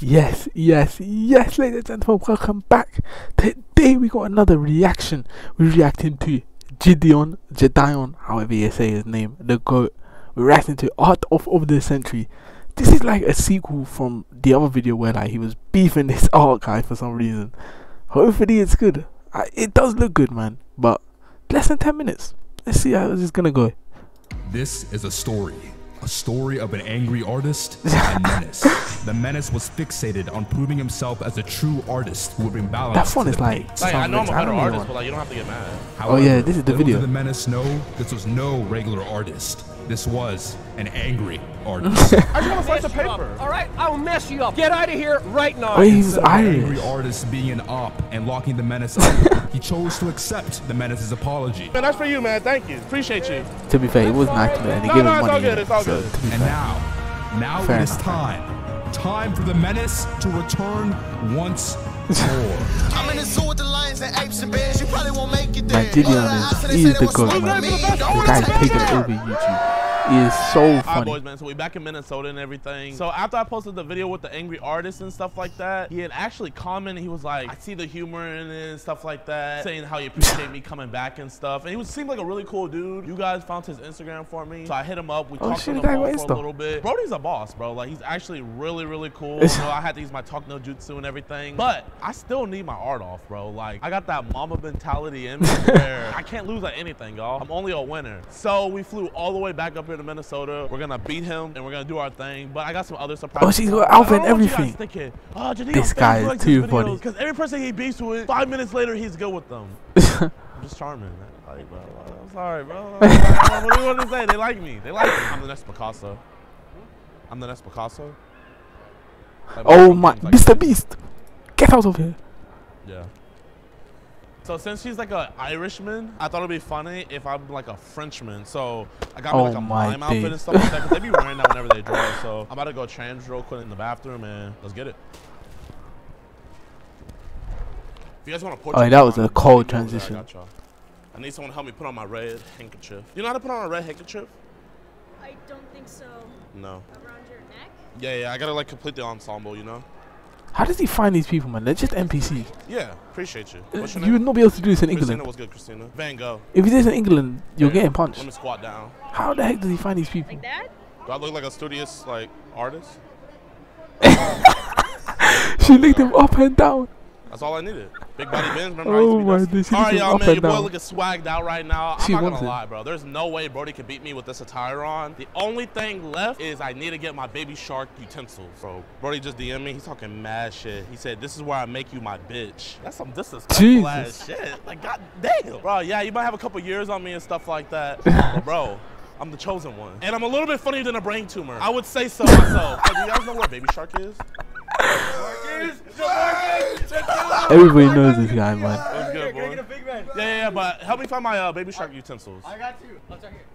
Yes, yes, yes, ladies and gentlemen, welcome back. Today we got another reaction. We're reacting to Gideon, Jedion, however you say his name, the GOAT. We're reacting to Art of, of the Century. This is like a sequel from the other video where like he was beefing this art guy for some reason. Hopefully it's good. I, it does look good, man. But less than 10 minutes. Let's see how this is gonna go. This is a story. A story of an angry artist and menace. the menace was fixated on proving himself as a true artist who would bring balance. That one is like. Like, I know I'm a better artist, one. but like, you don't have to get mad. Oh, yeah, this is the video. Did the menace know this was no regular artist. This was an angry artist. I just want to slice the paper. All right, I will mess you up. Get out of here right now. Oh, he's Instead of the angry artist being an op and locking the menace up, he chose to accept the menace's apology. Man, that's for you, man. Thank you. Appreciate you. To be fair, he wasn't acting and he No, gave no, him it's all money. good, it's all so, good. And now, now Fair it is enough. time. Time for the menace to return once more. I'm in the zoo with the lions and apes and bears. You probably won't make it there. Man, JiDion All is after they he say is they the want goat, something man. from me, The don't guy's wanna taking take it. over YouTube. Is so All right, funny. boys, man. So we back in Minnesota and everything. So after I posted the video with the angry artist and stuff like that, he had actually commented. He was like, "I see the humor in it and stuff like that," saying how he appreciate me coming back and stuff. And he was seemed like a really cool dude. You guys found his Instagram for me, so I hit him up. We Oh, talked shit, on the phone for a little bit. Brody's a boss, bro. Like he's actually really, really cool. you know, I had to use my talk no jutsu and everything, but I still need my art off, bro. Like I got that mama mentality in me where I can't lose at anything, y'all. I'm only a winner. So we flew all the way back up here to Minnesota. We're gonna beat him and we're gonna do our thing. But I got some other surprises. Oh, she's I Alpha and know what you guys everything. Oh, This guy is too funny. Because every person he beats with, five minutes later he's good with them. I'm just charming. man. Like, bro, I'm sorry, bro. what do you want to say? They like me. They like me. I'm the next Picasso. I'm the next Picasso. Like, oh my, like Mr. Beast, get out of here. Yeah. So since she's like an Irishman, I thought it'd be funny if I'm like a Frenchman. So I got me Oh like a mime outfit and stuff like that. 'cause they be wearing that whenever they draw. So I'm about to go change real quick in the bathroom and let's get it. If you guys want to put Oh, that was a cold transition. I. I need someone to help me put on my red handkerchief. You know how to put on a red handkerchief? I don't think so. No. Around your neck? Yeah, yeah. I gotta like complete the ensemble. You know? How does he find these people, man? They're just NPCs. Yeah. Appreciate you. Uh, What's your You would not be able to do this in Christina England. was good, Christina. Van Gogh. If he did this in England, you're Yeah. getting Let punched. me squat down. How the heck does he find these people? Like that? Do I look like a studious like artist? She licked him up and down. That's all I needed. Big body bends. Remember, Oh I my used to be days, this. he All right, y'all, man. Your boy looking swagged out right now. I'm not gonna it. lie, bro. There's no way Brody could beat me with this attire on. The only thing left is I need to get my baby shark utensils. Bro, Brody just DM me. He's talking mad shit. He said, "This is where I make you my bitch." That's some disrespectful ass shit. Like, god damn, bro. Yeah, you might have a couple years on me and stuff like that, but bro. I'm the chosen one. And I'm a little bit funnier than a brain tumor. I would say so myself. Do you guys know where Baby Shark is? Everybody knows this guy, man. What's good, boy? Yeah, yeah, yeah, but help me find my uh, Baby Shark utensils. I got you. I'll check it.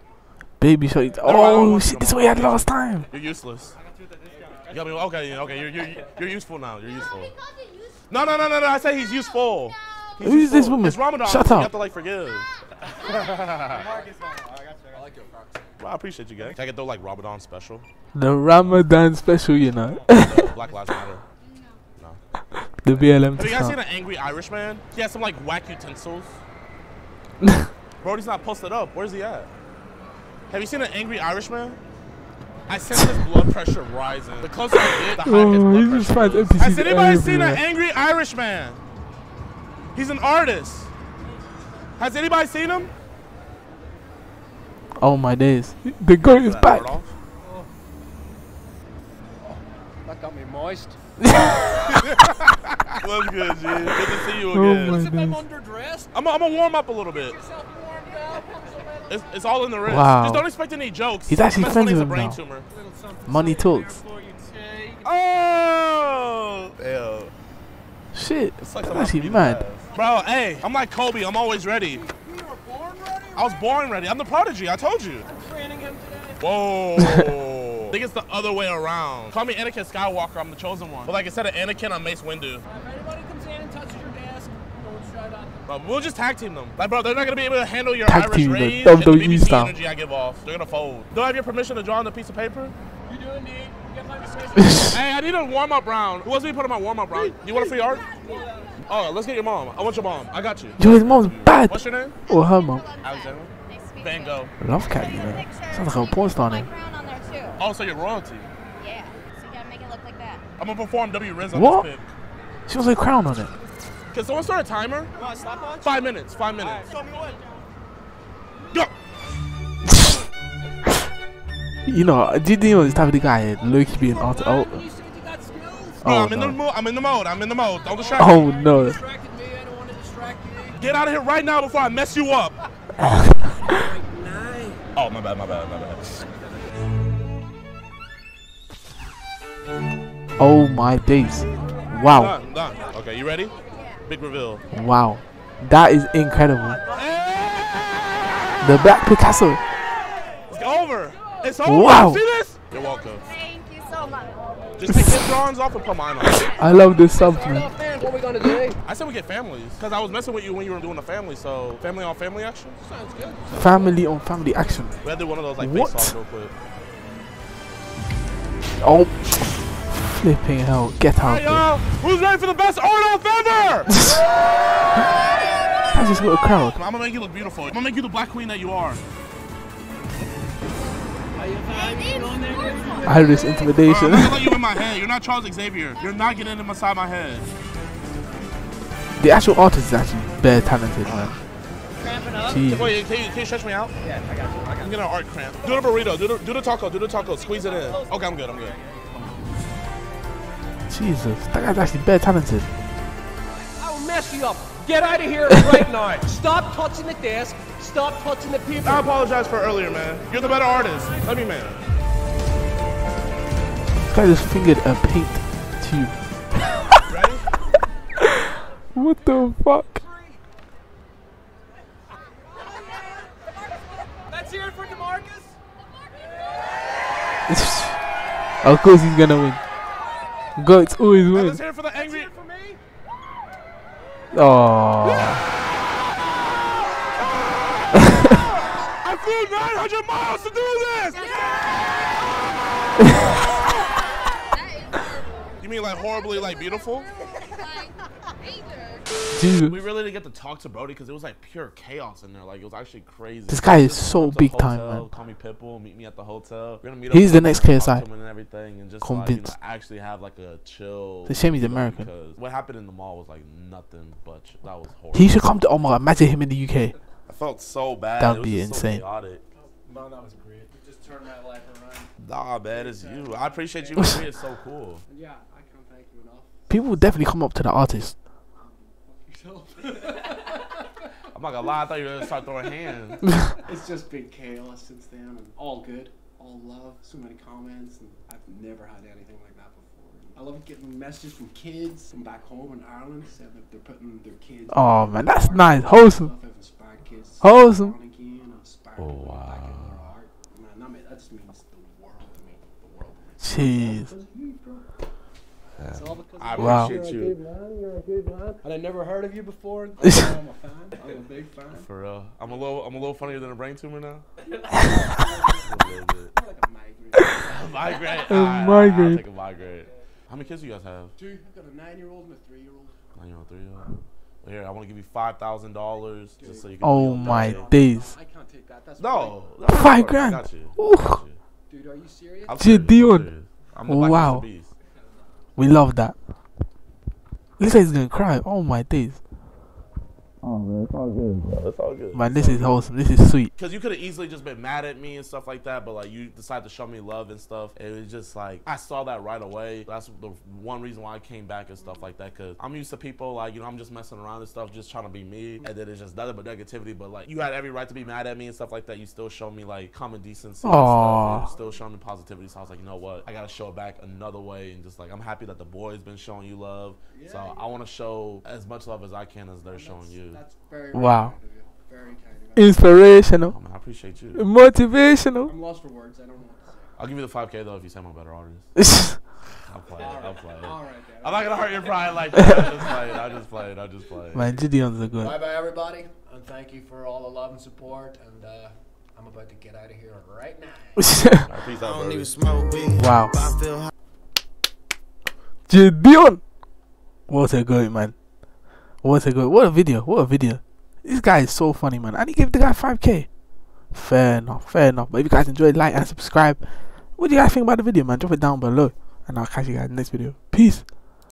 Baby shark. I Oh want shit! This is all. what he had last time. You're useless. You got me. Okay, okay. You're, you're you're useful now. You're useful. No, no, no, no, no. I say he's useful. He's Who is this woman? It's Ramadan. Shut so You up. have to like forgive. Well, I appreciate you guys. Can I get the like Ramadan special? The Ramadan special, you know. Black Lives Matter. No. the BLM Have you guys seen an angry Irishman? He has some like whack utensils. Brody's not posted up. Where's he at? Have you seen an angry Irishman? I sense his blood pressure rising. The closer I get, the higher his Oh, blood pressure finds is. NPCs Has anybody seen an everywhere. angry Irishman? He's an artist. Has anybody seen him? Oh my days. The goat is back. art off? Oh. That got me moist. What's good, G? Good to see you Oh again. my If I'm underdressed, I'm gonna warm up a little bit. yourself warmed up. It's, it's all in the wrist. Wow. Just don't expect any jokes. He's actually That's friends with him brain now. tumor. Money talks. there for you, Tay. Oh! Damn. Shit. It's like That's I'm actually mad. ass. Bro, hey, I'm like Kobe. I'm always ready. You were born ready? I was born ready. I'm the prodigy. I told you. I'm training him today. Whoa. I think it's the other way around. Call me Anakin Skywalker. I'm the chosen one. But like instead of Anakin, I'm Mace Windu. If anybody comes in and touches your desk, don't shut up. Bro, we'll just tag team them. Like, bro, they're not gonna be able to handle your Tag Irish team, the rays and the WWE BBC style. energy I give off. They're gonna fold. Do I have your permission to draw on the piece of paper? You do indeed. Get hey, I need a warm up round. Who wants me to put in my warm up round? You want a free art? Oh, let's get your mom. I want your mom. I got you. Yo, his mom's bad. What's your name? Or her mom. Alexander. Van Gogh. Love cat, you know. Sounds like a porn star name. Oh, so you're royalty. Yeah. So you gotta make it look like that. I'm gonna perform W Riz on What? this pic. She was a crown on it. Can someone start a timer? Five minutes. Five minutes. Go. You know, JiDion is the type of the guy low key being art. Oh, You said you got skills. Bro, oh I'm in the no. mood. I'm in the mode. I'm in the mode. Don't distract oh, me. Oh no. Me. I don't want to distract you. Get out of here right now before I mess you up. Oh, my bad, my bad, my bad. Oh my days. Wow. Done, done. Okay, you ready? Big reveal. Wow. That is incredible. The Black Picasso. It's over. It's over. Wow. See this? You're welcome. Thank you so much. Just take his drawings off and put mine on. I love this subs, man. Off there. What we gonna do? I said we get families because I was messing with you when you were doing the family. So family on family action. Sounds good. Family on family action. We had to do one of those like What? face offs real quick. Oh. Flipping hell. Get out. Hey there. who's ready for the best art off ever? I just got a crowd. I'm gonna make you look beautiful. I'm gonna make you the black queen that you are. Iris Bro, intimidation. I'm gonna let you in my head. You're not Charles Xavier. You're not getting inside my side of my head. the actual artist is actually bare talented, man. Jeez. Wait, can you, can you stretch me out? Yeah, I got you. I got I'm getting an art cramp. Do the burrito. Do the, do the taco. Do the taco. Squeeze it in. Okay, I'm good. I'm good. Jesus. That guy's actually bare talented. I will mess you up. Get out of here right now. Stop touching the desk. Stop touching the paper. I apologize for earlier, man. You're the better artist. Let me, man. This guy just fingered a paint tube. What the fuck? Let's hear it for Demarcus. of course he's gonna win. Goats always Let's hear it for the angry. For me. Oh. I flew 900 miles to do this. You mean like horribly like beautiful? Dude. We really didn't get to talk to Brody because it was like pure chaos in there. Like it was actually crazy. This guy is so big the time, hotel, man. Call me Pitbull. Meet me at the hotel. We're gonna meet. He's up the next KSI. To and everything, and just Convinced. like you know, actually have like a chill. It's a shame he's American. Because what happened in the mall was like nothing but sh- that was horrible. He should come to. Oh my god, imagine him in the UK. I felt so bad. That would be just so insane. chaotic. Man, that was great. You just turned my life around. Nah, man, it's you. I appreciate you. being It's so cool. Yeah, I can't thank you enough. People would definitely come up to the artist. Um, yourself. I'm not gonna lie. I thought you were gonna start throwing hands. It's just been chaos since then, and all good, all love. So many comments, and I've never had anything like that before. I love getting messages from kids from back home in Ireland saying that they're putting their kids. Oh man, that's nice, wholesome. Stuff have inspired kids. Wholesome. start again, and inspired Oh, them to get back into wow. their art. Man, that, that just means the world to me. The world. Jeez. Because of you, bro. It's all because I you. Wow. appreciate You're a good you. man. You're a good man. And I never heard of you before. I'm a fan. I'm a big fan. For real. I'm a little. I'm a little funnier than a brain tumor now. a little bit. You're like a migrant. Migrate. A Alright, migrate. I'll take a migrate. How many kids do you guys have? Two. I've got a nine-year-old and a three-year-old. Nine year old, three year old. Well, here, I want to give you five thousand dollars just so you can. Oh my that. days. I can't take that. That's No. right. that's Five grand. I got you. I got you. Dude, are you serious? I'm Gee, serious, I'm serious. I'm oh, the Wow. Beast. We love that. Lisa is gonna cry. Oh my days. Oh man, it's all good, bro. It's all good. Man, this is wholesome. This is sweet. Because you could have easily just been mad at me and stuff like that, but like you decided to show me love and stuff. It was just like I saw that right away. That's the one reason why I came back and stuff like that. Because I'm used to people like you know I'm just messing around and stuff, just trying to be me, and then it's just nothing but negativity. But like you had every right to be mad at me and stuff like that. You still show me like common decency. And stuff, and still showing me positivity. So I was like, you know what? I gotta show it back another way, and just like I'm happy that the boys been showing you love. Yeah, so I want to show as much love as I can as they're showing you. That's very Wow. kind of you. Very kind of. Inspirational. Oh, man, I appreciate you. Motivational. I'm lost for words. I don't know what to say. I'll give you the 5K though if you say I'm better artist. I'll play it. I'll play it. All right, then. I'm not gonna hurt your pride like that. I just play it. I just play it. I just play it. Man, JiDion's a good. Bye bye, everybody, and thank you for all the love and support. And uh, I'm about to get out of here right now. All right, peace out, I don't even smoke weed. Wow. but I feel high. Gideon. What a goat, man. What a goat. What a video. What a video. This guy is so funny, man. And he gave the guy 5k. Fair enough. Fair enough. But if you guys enjoyed, like and subscribe. What do you guys think about the video, man? Drop it down below. And I'll catch you guys next video. Peace.